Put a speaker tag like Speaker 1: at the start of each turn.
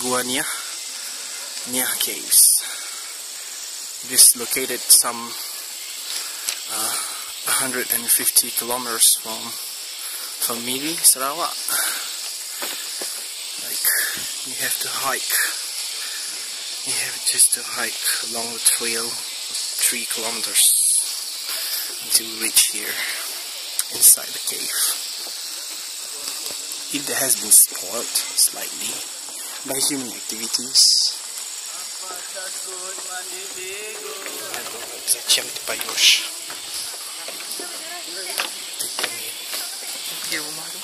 Speaker 1: Guania Niah Caves. It is located some uh, 150 kilometers from from Miri, Sarawak. Like you have to hike. You have just to hike along the trail three kilometers until you reach here inside the cave. It has been spoiled slightly by human activities. Зачем ты поешь? Ты, блин.